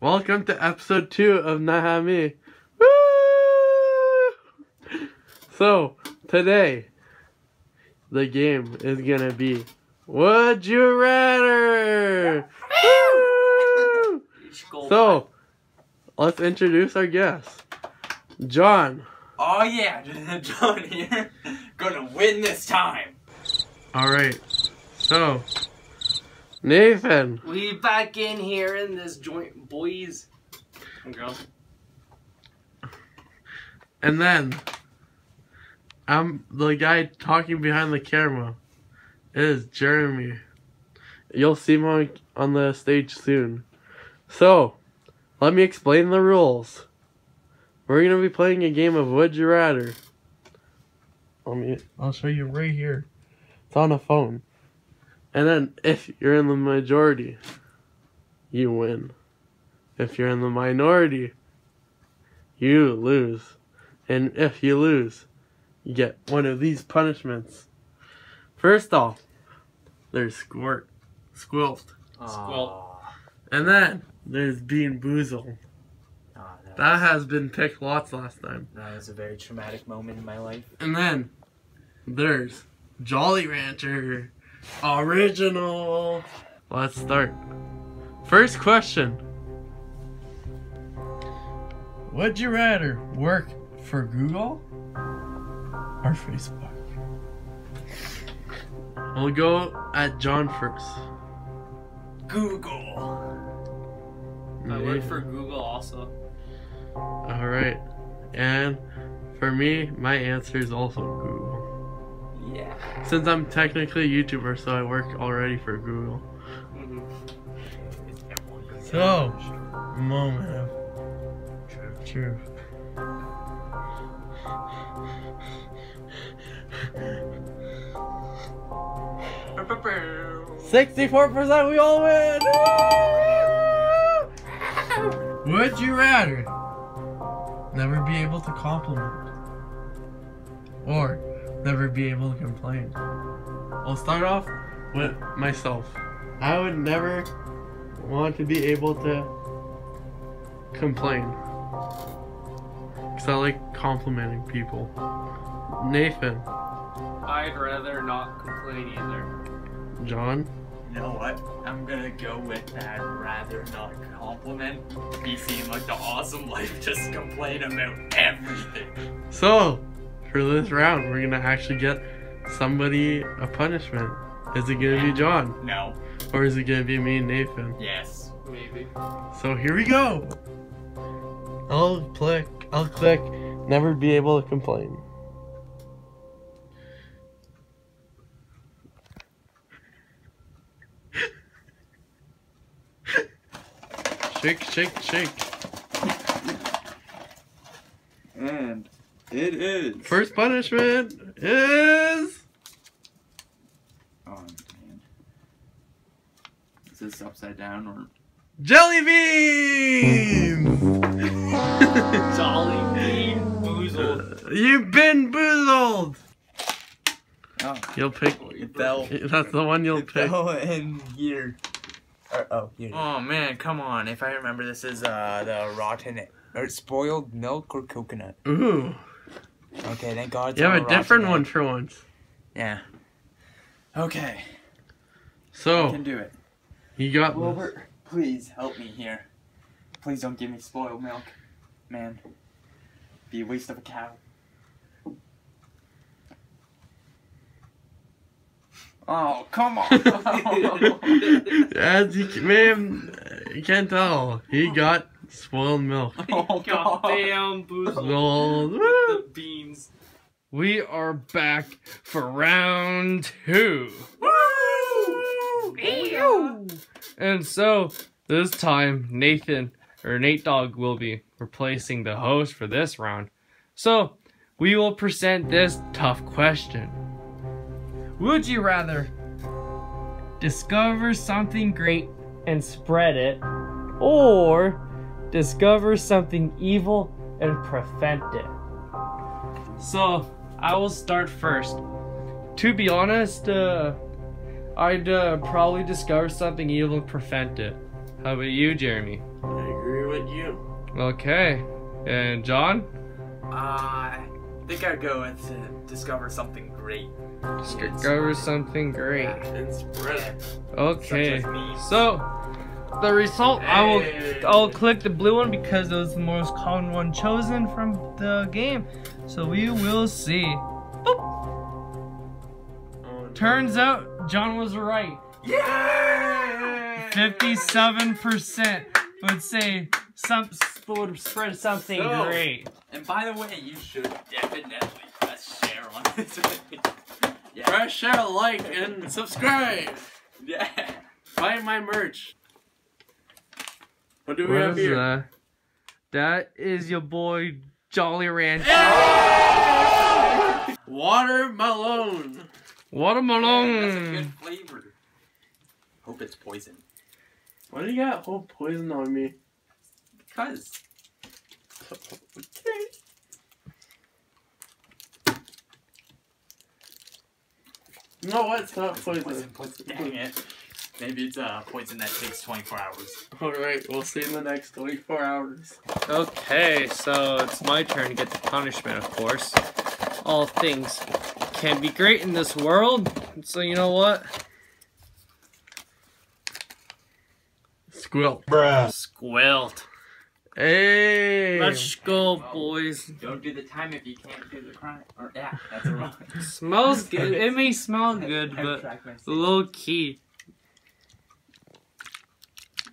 welcome to episode two of Nahemy. Woo! So, today, the game is gonna be Would You Rather? Woo! So, let's introduce our guests. John. Oh yeah, John here. Gonna win this time. Alright. So, Nathan. We back in here in this joint, boys and girls. And then, I'm the guy talking behind the camera. It is Jeremy. You'll see him on, the stage soon. So, let me explain the rules. We're gonna be playing a game of Would You Rather. Let me. I'll show you right here. It's on a phone. And then, if you're in the majority, you win. If you're in the minority, you lose. And if you lose, you get one of these punishments. First off, there's squirt, squilt. Squilt. Ah. And then there's being boozled. Ah, that, That has been picked lots last time. that was a very traumatic moment in my life. And then there's Jolly Rancher Original. Let's start. First question Would you rather work for Google or Facebook? We'll go at John first. Google. I work for Google also. Alright. And for me, my answer is also Google. Yeah. Since I'm technically a YouTuber, so I work already for Google. Mhm. So, moment of truth. Sixty-four percent, we all win. Would you rather never be able to compliment or never be able to complain? I'll start off with myself. I would never want to be able to complain. Because I like complimenting people. Nathan, I'd rather not complain either. John, You know what? I'm gonna go with that. Rather not compliment. You seem like the awesome life. Just complain about everything. So, for this round, we're gonna actually get somebody a punishment. Is it gonna be John? No. Or is it gonna be me and Nathan? Yes. Maybe. So here we go! I'll click, I'll click, never be able to complain. shake, shake, shake. And it is. First punishment is. Oh man. Is this upside down or? Jelly beans! Jolly bean boozled. You've been boozled! Oh. You'll pick. It fell. That's the one you'll It pick. fell in here. Or, oh, here. Oh man, come on! If I remember, this is uh the rotten or spoiled milk or coconut. Ooh. Okay, thank God. it's You have a different one for once. Yeah. Okay, I So, can do it. you got this. Please help me here. Please don't give me spoiled milk, man. Be a waste of a cow. Oh, come on. As you c- you can't tell, he oh. got spoiled milk. oh, God. Goddamn boozled. Spoiled. the Woo! beans. We are back for round two. And so this time Nathan or Natedogg will be replacing the host for this round. So we will present this tough question. Would you rather discover something great and spread it or discover something evil and prevent it? So I will start first. To be honest, uh, I'd uh, probably discover something evil and prevent it. How about you, Jeremy? I agree. with you. Okay. And John? Uh, I think I'd go with uh, discover something great. Discover something great. And spread. Okay. As me. So the result I will I'll click the blue one because it was the most common one chosen from the game. So we will see. Oh, Turns out John was right. Yeah! 57% would say some would spread something So- great. And by the way, you should definitely press share on this. yeah. Press share, like, and subscribe. Yeah. Buy my merch. What do we What have is here? that? That is your boy Jolly Rancher. Watermelon. Watermelon. That's a good flavor. Hope it's poison. Why do you got whole poison on me? Because. Okay. No, what? It's not Poison, poison. poison. Dang it. Maybe it's a poison that takes 24 hours. Alright, we'll see in the next 24 hours. Okay, so it's my turn to get the punishment, of course. All things can be great in this world. So you know what? Squilt. Bruh. Squilt. Hey! Let's go, boys. Don't do the time if you can't do the crime. Or, yeah, that's wrong. Smells good. It may smell good, but Track low key.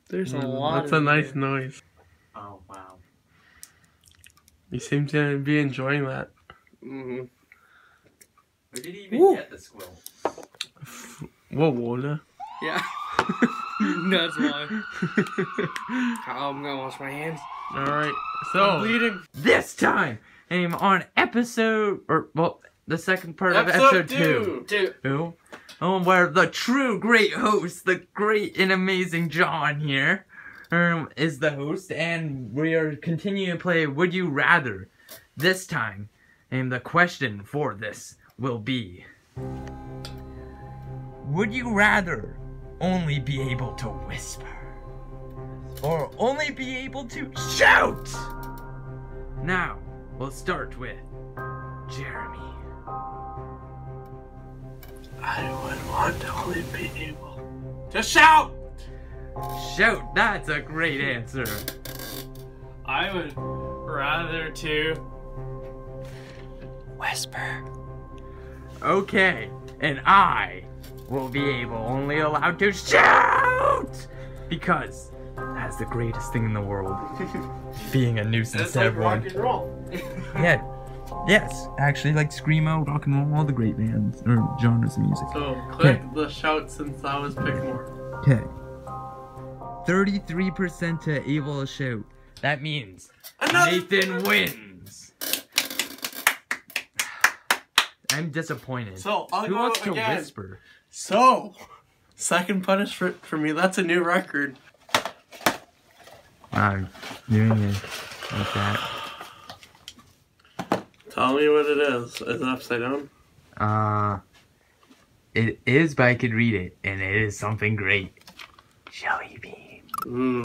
There's a lot. Mm, That's a nice there. noise. Oh, wow. You seem to be enjoying that. Mhm. Where did he even Woo. get the squill? Whoa, water. Yeah. That's why. I'm gonna wash my hands. Alright, so. bleeding. This time, I'm on episode, or well, the second part of Episode episode two. two. Two. Oh, where the true great host, the great and amazing John here, um, is the host, and we are continuing to play Would You Rather. This time, and the question for this will be Would you rather only be able to whisper? Or only be able to shout? Now, we'll start with Jeremy. I would want to only be able to shout! Shout, that's a great answer. I would rather to. Whisper. Okay, and I will be able only allowed to shout because that's the greatest thing in the world. Being a nuisance to everyone. rock and roll. Yeah. Yes, actually, like screamo, rock and roll, all the great bands or genres of music. So, click the shout since I was pick more. Okay. 33% to able to shout. That means Another Nathan wins. I'm disappointed. So, I'll Who go wants to again. whisper? So, second punishment for me. That's a new record. I'm doing it like that. Tell me what it is. Is it upside down? Uh, it is, but I could read it, and it is something great. Jelly bean. Ooh.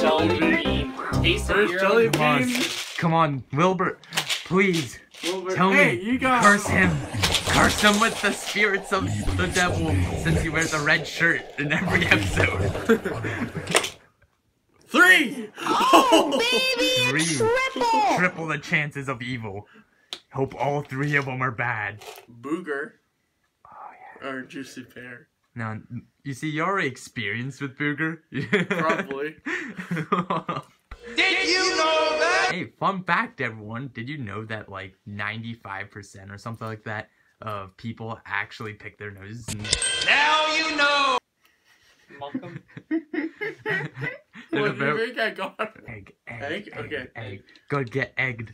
Jelly bean. Taste of jelly own Come on, beans. come on, Wilbur, please Wilbur- tell hey, me. you got Curse him. Curse him with the spirits of the devil, since he wears a red shirt in every episode. three. Oh Three. Triple Triple the chances of evil. Hope all three of them are bad. Booger Oh, yeah. or juicy pear. Now, you see, you're already experienced with Booger. Probably. Did you know that? Hey, fun fact, everyone. Did you know that like 95% or something like that of people actually pick their noses? And... Malcolm. And What do you think I got? egg, egg, Egg? egg, Okay. egg. Go get egged.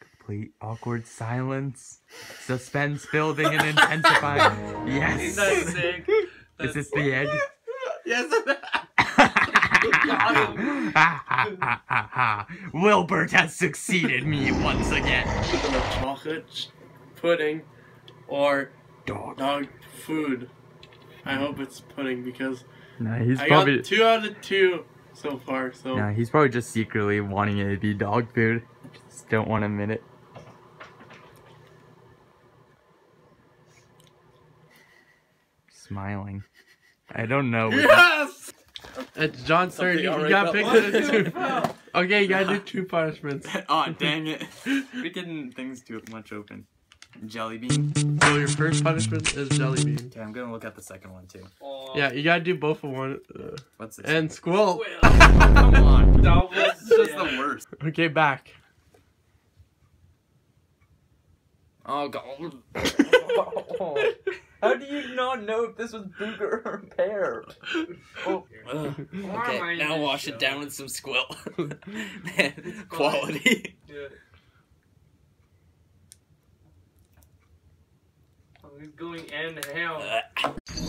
Complete awkward silence. Suspense building and intensifying. yes. That's sick. Is this the egg? yes. Ha, ha, ha, ha, ha. Wilbert has succeeded me once again. Chocolate pudding or Dog. dog food. I hope it's pudding because Nah, he's I probably got two out of two so far. So Nah, he's probably just secretly wanting it to be dog food. Just don't want to admit it. Smiling. I don't know. what that- yes, it's John's turn. Something You, you got fell. picked into two. Okay, you gotta do two punishments. oh dang it! Freaking things too much open. Jelly bean. So your first punishment is jelly bean. Okay, I'm gonna look at the second one too. Yeah, you gotta do both of one. Uh, What's this? and squirrel. Come on. That This is just the worst. Okay, back. Oh god. How do you not know if this was booger or pear? okay, now wash it down with some squill. Man, Quality. He's going in hell. Uh,